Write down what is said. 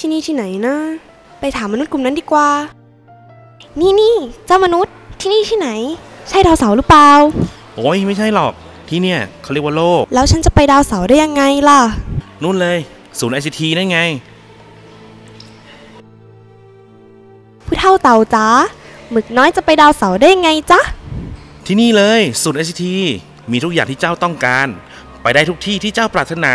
ที่นี่ที่ไหนนะ ไปถามมนุษย์กลุ่มนั้นดีกว่า นี่นี่เจ้ามนุษย์ที่นี่ที่ไหน ใช่ดาวเสาร์หรือเปล่า โอ้ยไม่ใช่หรอกที่เนี่ยเขาเรียกว่าโลก แล้วฉันจะไปดาวเสาร์ได้ยังไงล่ะ นู่นเลย ศูนย์ ICT นั่นไง ผู้เฒ่าเต่าจ๋าหมึกน้อยจะไปดาวเสาร์ได้ยังไงจ๊ะ ที่นี่เลย ศูนย์ ICT มีทุกอย่างที่เจ้าต้องการ ไปได้ทุกที่ที่เจ้าปรารถนา